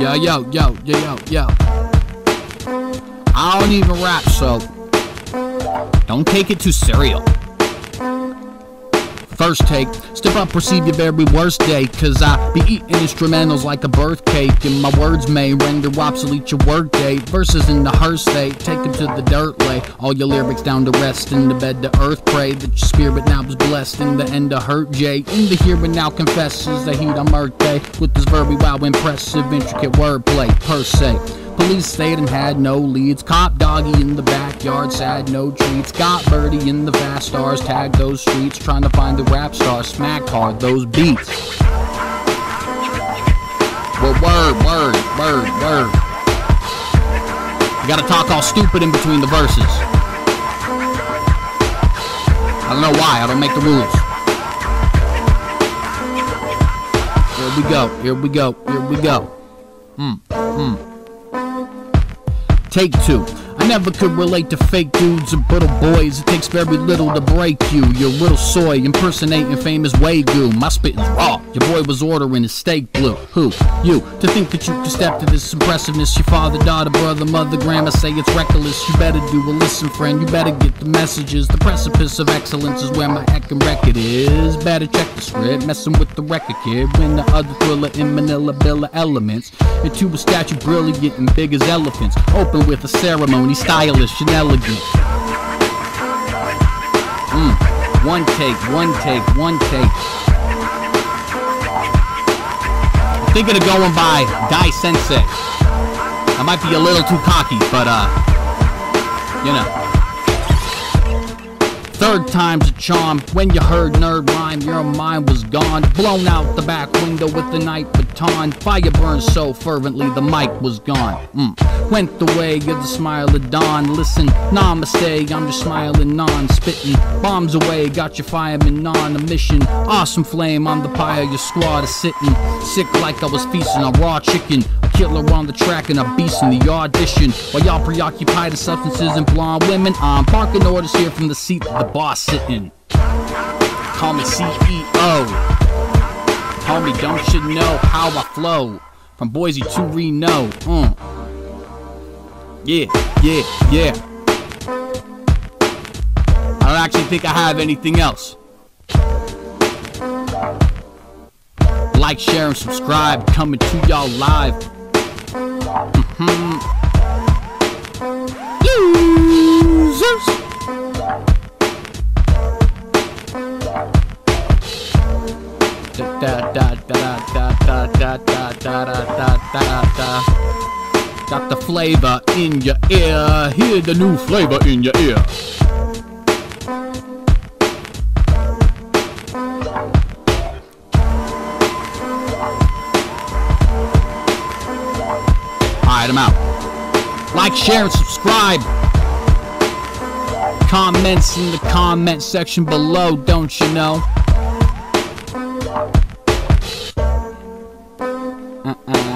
Yo, yo, yo, yo, yo, yo. I don't even rap, so don't take it too serial. First take, step up, perceive your very worst day. Cause I be eating instrumentals like a birth cake. And my words may render obsolete your work day. Verses in the hearse they take them to the dirt lay. All your lyrics down to rest in the bed to earth. Pray that your spirit now is blessed in the end of hurt J. In the here and now confesses the heat on Earth Day. With this very wow, impressive, intricate wordplay per se. Police stayed and had no leads. Cop doggy in the backyard, sad no treats. Got birdie in the vast stars, tagged those streets. Trying to find the rap star, smack hard those beats. Well, word, word, word, word. You gotta talk all stupid in between the verses. I don't know why, I don't make the rules. Here we go, here we go, here we go. Hmm, hmm. Take two. I never could relate to fake dudes and brittle boys. It takes very little to break you. You're little soy, impersonating famous Wagyu. My spitting's raw. Your boy was ordering his steak blue. Who? You. To think that you can step to this impressiveness. Your father, daughter, brother, mother, grandma say it's reckless. You better do a listen, friend. You better get the messages. The precipice of excellence is where my heckin' record is. Better check the script. Messing with the record kid. When the other thriller in Manila bill of elements. Into a statue brilliant and big as elephants. Open with a ceremony stylish and elegant. Mm. One take, one take, one take. I'm thinking of going by Dai Sensei. I might be a little too cocky, but uh, you know. Third time's a charm. When you heard nerd rhyme, your mind was gone. Blown out the back window with the night baton. Fire burned so fervently, the mic was gone. Mm. Went the way of the smile of dawn. Listen, namaste, I'm just smiling non spitting. Bombs away, got your fireman on a mission. Awesome flame on the pyre, your squad is sitting. Sick like I was feasting on raw chicken. A killer on the track and a beast in the audition. While y'all preoccupied with substances and blonde women, I'm barking orders here from the seat of the boss sitting. Call me CEO. Homie, don't you know how I flow? From Boise to Reno. Uh. Yeah, yeah, yeah. I don't actually think I have anything else. Like, share, and subscribe. Coming to y'all live. Mm-hmm. Users. Da da da da da da da da da da da da. Got the flavor in your ear. Hear the new flavor in your ear. Alright, I'm out. Like, share, and subscribe. Comments in the comment section below, don't you know? Uh-uh.